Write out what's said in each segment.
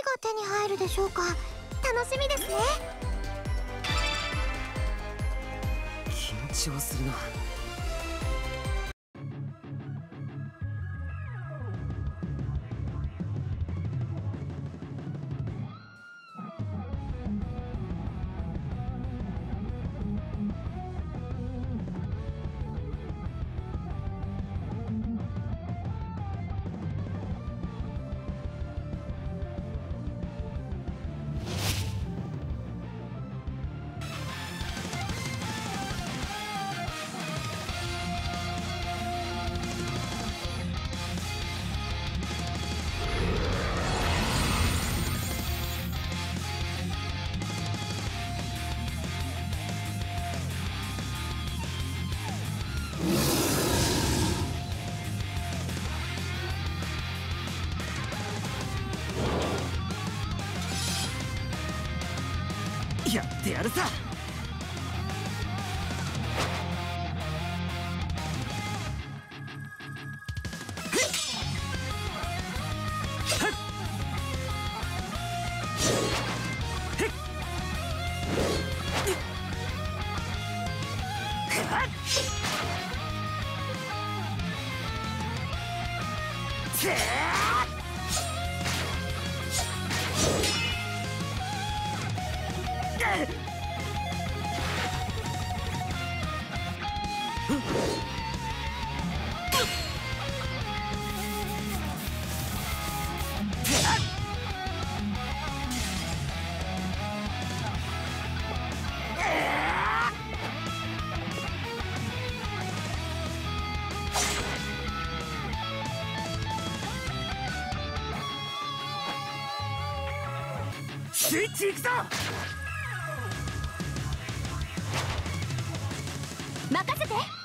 が手に入るでしょうか？楽しみですね。緊張するな。やってやるさ。スイッチ行くぞ！任せて。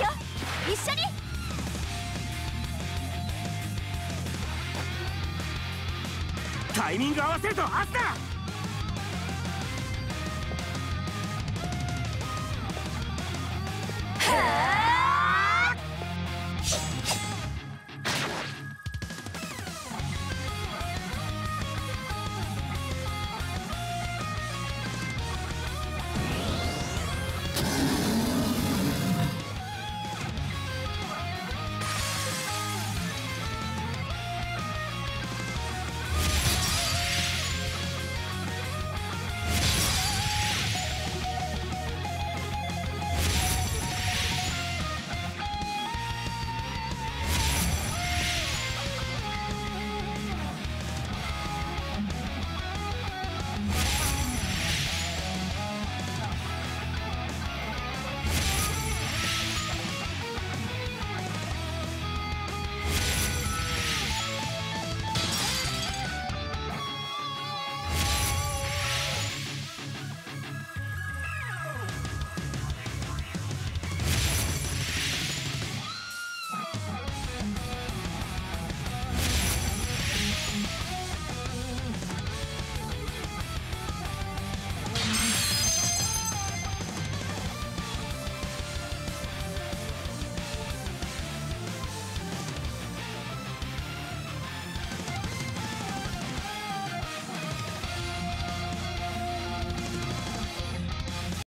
よ。一緒に。タイミング合わせるとあった